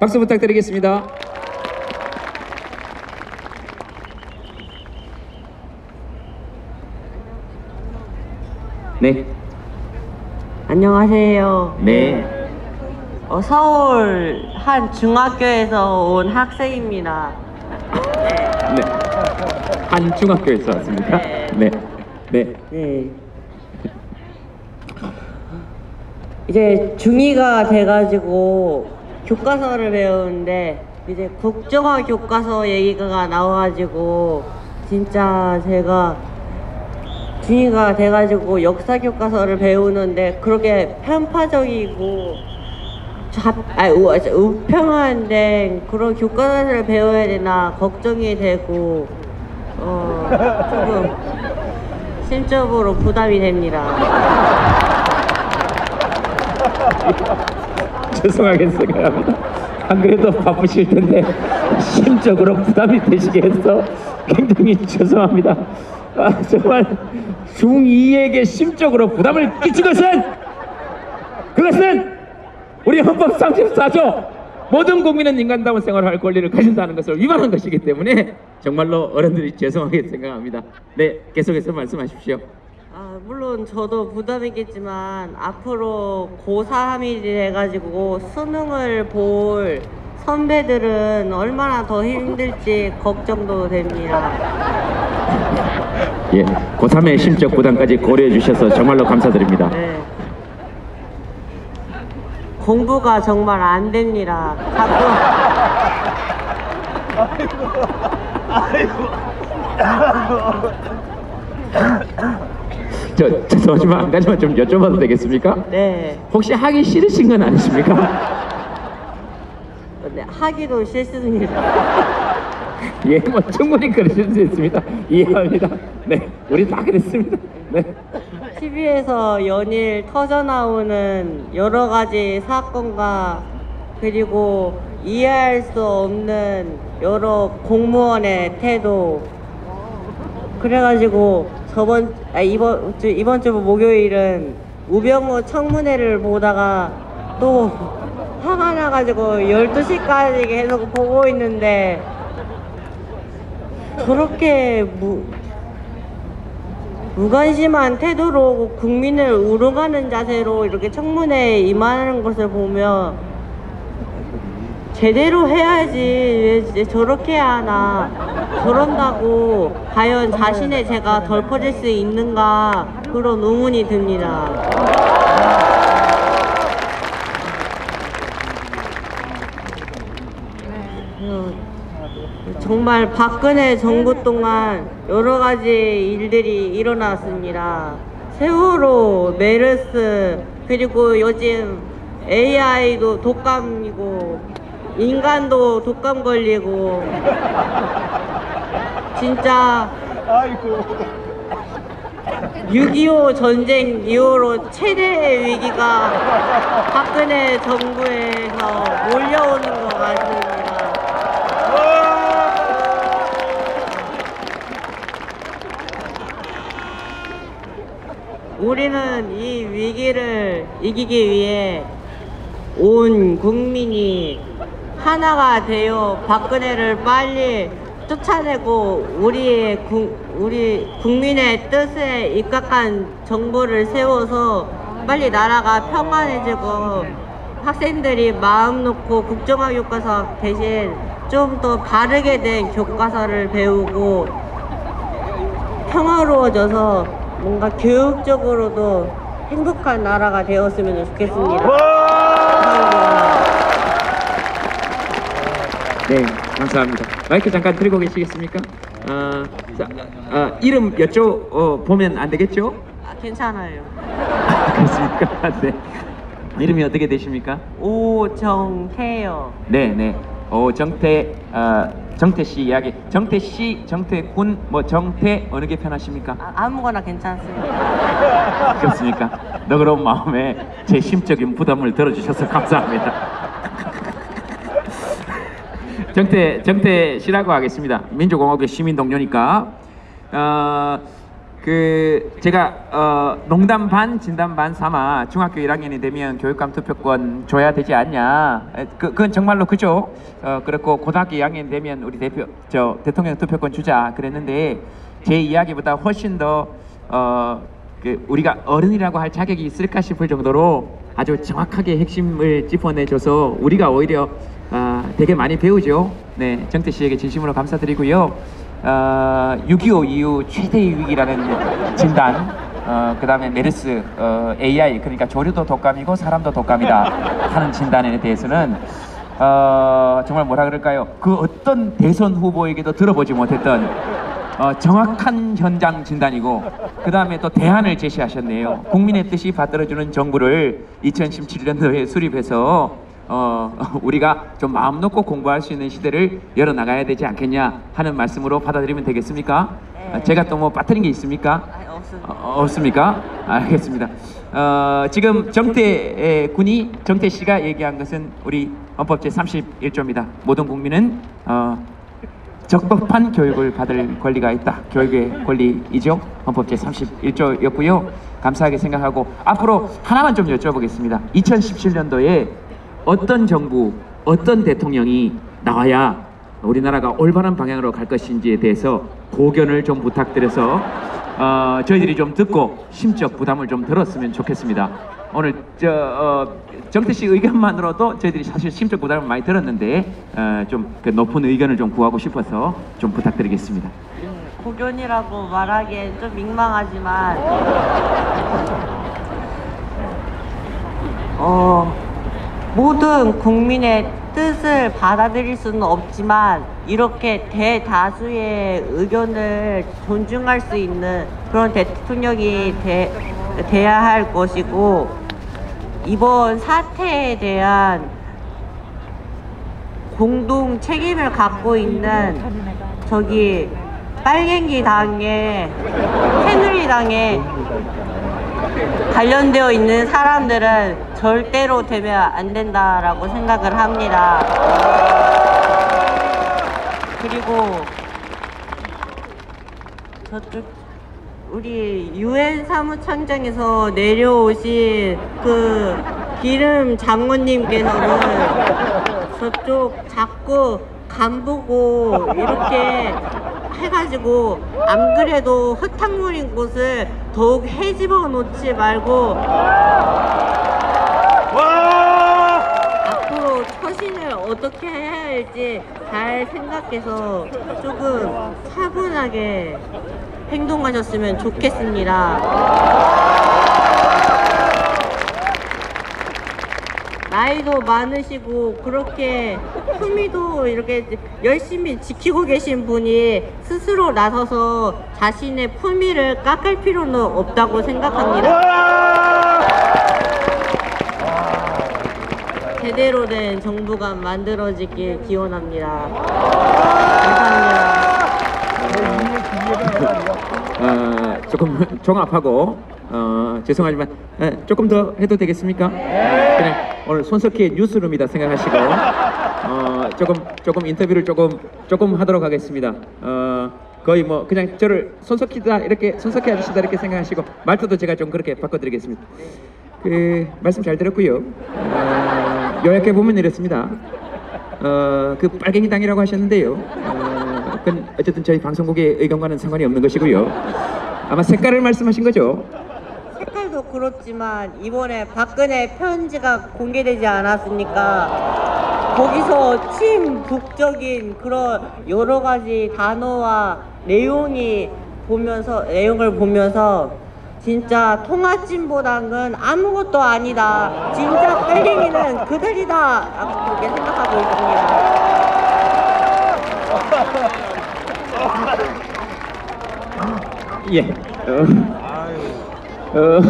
박수 부탁드리겠습니다. 네, 안녕하세요. 네, 어, 서울 한 중학교에서 온 학생입니다. 네. 한 중학교에서 왔습니까? 네, 네, 네. 이제 중2가 돼가지고 교과서를 배우는데 이제 국정화 교과서 얘기가 나와가지고 진짜 제가 중2가 돼가지고 역사 교과서를 배우는데 그렇게 편파적이고 잡, 아니, 우, 우평한데 그런 교과서를 배워야 되나 걱정이 되고 어, 조금 심적으로 부담이 됩니다. 죄송하게 생각합니다. 안 그래도 바쁘실 텐데 심적으로 부담이 되시게 해서 굉장히 죄송합니다. 아, 정말 중2에게 심적으로 부담을 끼친 것은 그것은 우리 헌법 34조 모든 국민은 인간다운 생활을 할 권리를 가진다는 것을 위반한 것이기 때문에 정말로 어른들이 죄송하게 생각합니다. 네, 계속해서 말씀하십시오. 아, 물론 저도 부담이겠지만 앞으로 고3이 돼가지고 수능을 볼 선배들은 얼마나 더 힘들지 걱정도 됩니다. 예, 고3의 심적 부담까지 고려해 주셔서 정말로 감사드립니다. 네. 공부가 정말 안 됩니다. 자꾸 저 죄송하지만 한 가지만 좀 여쭤봐도 되겠습니까? 네. 혹시 하기 싫으신 건 아니십니까? 네, 하기도 싫습니다. 예, 뭐 충분히 그러실 수 있습니다. 이해합니다. 네, 우리 다 그랬습니다. 네, TV에서 연일 터져 나오는 여러 가지 사건과 그리고 이해할 수 없는 여러 공무원의 태도 그래가지고 저번 아 이번 주 이번 주 목요일은 우병우 청문회를 보다가 또 화가 나가지고 12시까지 계속 보고 있는데 그렇게 무, 무관심한 태도로 국민을 우롱하는 자세로 이렇게 청문회에 임하는 것을 보면 제대로 해야지 왜 저렇게 하나 저런다고 과연 자신의 죄가 덜 퍼질 수 있는가 그런 의문이 듭니다. 어, 정말 박근혜 정부 동안 여러 가지 일들이 일어났습니다. 세월호, 메르스, 그리고 요즘 AI도 독감이고, 인간도 독감 걸리고, 진짜. 6.25 전쟁 이후로 최대의 위기가 박근혜 정부에서 몰려오는 것 같습니다. 우리는 이 위기를 이기기 위해 온 국민이 하나가 되어 박근혜를 빨리 쫓아내고 우리의 국, 우리 국민의 뜻에 입각한 정부를 세워서 빨리 나라가 평안해지고 학생들이 마음 놓고 국정화 교과서 대신 좀 더 바르게 된 교과서를 배우고 평화로워져서 뭔가 교육적으로도 행복한 나라가 되었으면 좋겠습니다. 네, 감사합니다. 마이크 잠깐 들고 계시겠습니까? 아, 자, 아, 이름 여쭤 어, 보면 안 되겠죠? 아, 괜찮아요. 그렇습니까? 네. 이름이 어떻게 되십니까? 오정태요. 네, 네. 어, 정태, 어, 정태 씨 이야기. 정태 씨, 정태 군, 뭐 정태 어느 게 편하십니까? 아, 아무거나 괜찮습니다. 그렇습니까? 너그러운 마음에 제 심적인 부담을 덜어주셔서 감사합니다. 정태, 정태 씨라고 하겠습니다. 민주공화국의 시민 동료니까. 어, 그 제가 어, 농담 반 진담 반 삼아 중학교 1학년이 되면 교육감 투표권 줘야 되지 않냐? 에, 그 그건 정말로 그죠? 어 그렇고 고등학교 2학년 되면 우리 대표 저 대통령 투표권 주자 그랬는데 제 이야기보다 훨씬 더 어 그 우리가 어른이라고 할 자격이 있을까 싶을 정도로 아주 정확하게 핵심을 짚어내줘서 우리가 오히려 아, 되게 많이 배우죠. 네, 정태 씨에게 진심으로 감사드리고요. 어, 6.25 이후 최대의 위기라는 진단, 어, 그 다음에 메르스, 어, AI, 그러니까 조류도 독감이고 사람도 독감이다 하는 진단에 대해서는 어, 정말 뭐라 그럴까요? 그 어떤 대선 후보에게도 들어보지 못했던 어, 정확한 현장 진단이고 그 다음에 또 대안을 제시하셨네요. 국민의 뜻이 받들어주는 정부를 2017년도에 수립해서 어, 우리가 좀 마음 놓고 공부할 수 있는 시대를 열어 나가야 되지 않겠냐 하는 말씀으로 받아들이면 되겠습니까? 네. 어, 제가 또 뭐 빠뜨린 게 있습니까? 아니, 없습니다. 어, 없습니까? 알겠습니다. 어, 지금 정태 에, 군이 정태 씨가 얘기한 것은 우리 헌법 제 31조입니다. 모든 국민은 어, 적법한 교육을 받을 권리가 있다. 교육의 권리이죠. 헌법 제 31조였고요. 감사하게 생각하고 앞으로 하나만 좀 여쭤보겠습니다. 2017년도에 어떤 정부, 어떤 대통령이 나와야 우리나라가 올바른 방향으로 갈 것인지에 대해서 고견을 좀 부탁드려서 어, 저희들이 좀 듣고 심적 부담을 좀 덜었으면 좋겠습니다. 오늘 저 어, 정태 씨 의견만으로도 저희들이 사실 심적 부담을 많이 들었는데 어, 좀그 높은 의견을 좀 구하고 싶어서 좀 부탁드리겠습니다. 고견이라고 말하기엔 좀 민망하지만 어 모든 국민의 뜻을 받아들일 수는 없지만 이렇게 대다수의 의견을 존중할 수 있는 그런 대통령이 돼, 돼야 할 것이고 이번 사태에 대한 공동 책임을 갖고 있는 저기 빨갱이 당에 새누리 당에 관련되어 있는 사람들은 절대로 되면 안 된다라고 생각을 합니다. 그리고 저쪽 우리 유엔 사무총장에서 내려오신 그 기름 장모님께서는 저쪽 자꾸 간 보고 이렇게 해가지고 안 그래도 흙탕물인 곳을 더욱 헤집어 놓지 말고 앞으로 처신을 어떻게 해야 할지 잘 생각해서 조금 차분하게 행동하셨으면 좋겠습니다. 나이도 많으시고 그렇게 품위도 이렇게 열심히 지키고 계신 분이 스스로 나서서 자신의 품위를 깎을 필요는 없다고 생각합니다. 제대로 된 정부가 만들어지길 기원합니다. 감사합니다. 어, 조금 종합하고 어, 죄송하지만 에, 조금 더 해도 되겠습니까? 그냥 오늘 손석희의 뉴스룸이다 생각하시고 어, 조금 조금 인터뷰를 조금 조금 하도록 하겠습니다. 어, 거의 뭐 그냥 저를 손석희다 이렇게 손석희 아저씨다 이렇게 생각하시고 말투도 제가 좀 그렇게 바꿔드리겠습니다. 그 말씀 잘 들었고요. 어, 요약해 보면 이렇습니다. 어, 그 빨갱이 당이라고 하셨는데요. 어, 그건 어쨌든 저희 방송국의 의견과는 상관이 없는 것이고요. 아마 색깔을 말씀하신 거죠? 색깔도 그렇지만 이번에 박근혜 편지가 공개되지 않았습니까? 거기서 친북적인 그런 여러 가지 단어와 내용이 보면서 내용을 보면서 진짜 통화찐보다는 아무것도 아니다. 진짜 빨갱이는 그들이다. 그렇게 생각하고 있습니다. 예. 어, 어,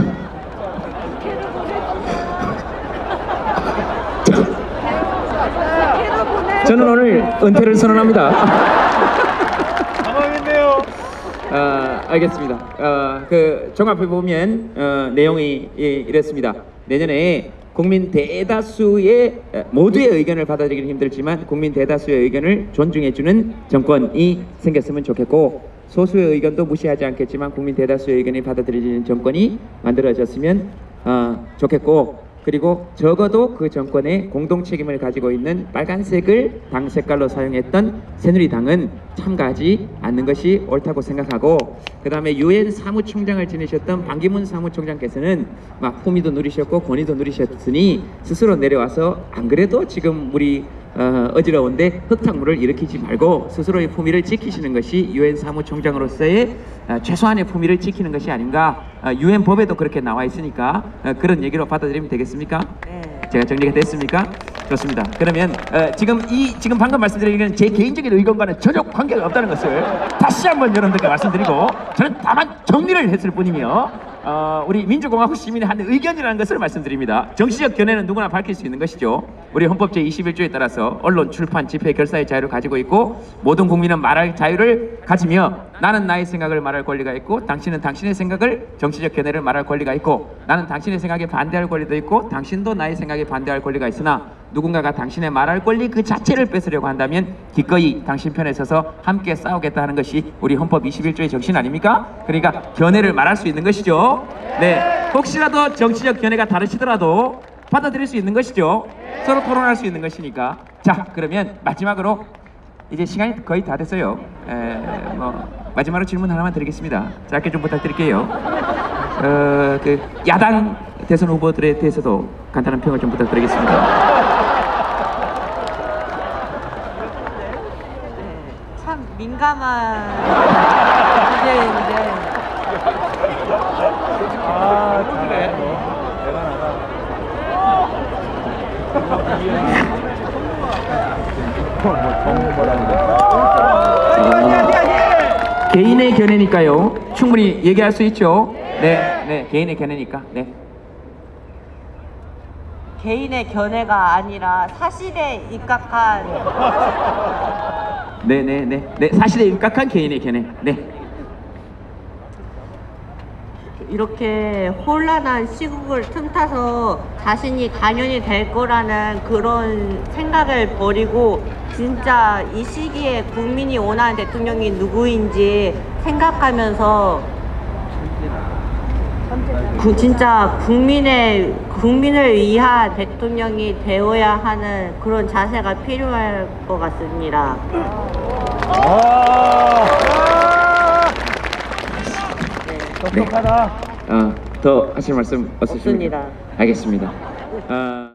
저는 오늘 은퇴를 선언합니다. 당황했네요. 아, 알겠습니다. 어, 그 종합해 보면 어, 내용이 이- 이랬습니다. 내년에 국민 대다수의 에, 모두의 의견을 받아들이기는 힘들지만 국민 대다수의 의견을 존중해주는 정권이 생겼으면 좋겠고 소수의 의견도 무시하지 않겠지만 국민 대다수의 의견이 받아들여지는 정권이 만들어졌으면 어, 좋겠고 그리고 적어도 그 정권의 공동 책임을 가지고 있는 빨간색을 당 색깔로 사용했던 새누리당은 참가하지 않는 것이 옳다고 생각하고 그 다음에 유엔 사무총장을 지내셨던 반기문 사무총장께서는 막 품위도 누리셨고 권위도 누리셨으니 스스로 내려와서 안 그래도 지금 우리 어, 어지러운데 흙탕물을 일으키지 말고 스스로의 품위를 지키시는 것이 유엔 사무총장으로서의 어, 최소한의 품위를 지키는 것이 아닌가 어, 유엔 법에도 그렇게 나와 있으니까 어, 그런 얘기로 받아들이면 되겠습니까? 네. 제가 정리가 됐습니까? 좋습니다. 그러면 어, 지금 이 지금 방금 말씀드린 건제 개인적인 의견과는 전혀 관계가 없다는 것을 다시 한번 여러분들께 말씀드리고 저는 다만 정리를 했을 뿐이며 어, 우리 민주공화국 시민의 한 의견이라는 것을 말씀드립니다. 정치적 견해는 누구나 밝힐 수 있는 것이죠. 우리 헌법 제21조에 따라서 언론, 출판, 집회, 결사의 자유를 가지고 있고 모든 국민은 말할 자유를 가지며 나는 나의 생각을 말할 권리가 있고 당신은 당신의 생각을 정치적 견해를 말할 권리가 있고 나는 당신의 생각에 반대할 권리도 있고 당신도 나의 생각에 반대할 권리가 있으나 누군가가 당신의 말할 권리 그 자체를 뺏으려고 한다면 기꺼이 당신 편에 서서 함께 싸우겠다 하는 것이 우리 헌법 21조의 정신 아닙니까? 그러니까 견해를 말할 수 있는 것이죠. 네. 혹시라도 정치적 견해가 다르시더라도 받아들일 수 있는 것이죠. 서로 토론할 수 있는 것이니까. 자, 그러면 마지막으로 이제 시간이 거의 다 됐어요. 에, 뭐 마지막으로 질문 하나만 드리겠습니다. 짧게 좀 부탁드릴게요. 어, 그 야당 대선 후보들에 대해서도 간단한 평을 좀 부탁드리겠습니다. 참 민감한 주제인데 개인의 견해니까요. 충분히 얘기할 수 있죠. 네, 네, 개인의 견해니까. 네. 개인의 견해가 아니라 사실에 입각한 네, 네, 네, 네, 사실에 입각한 개인의 견해. 네, 이렇게 혼란한 시국을 틈타서 자신이 단연이 될 거라는 그런 생각을 버리고 진짜 이 시기에 국민이 원하는 대통령이 누구인지 생각하면서 그 진짜 국민의 국민을 위한 대통령이 되어야 하는 그런 자세가 필요할 것 같습니다. 네. 어, 더 하실 말씀 없으십니까? 없습니다. 알겠습니다. 어...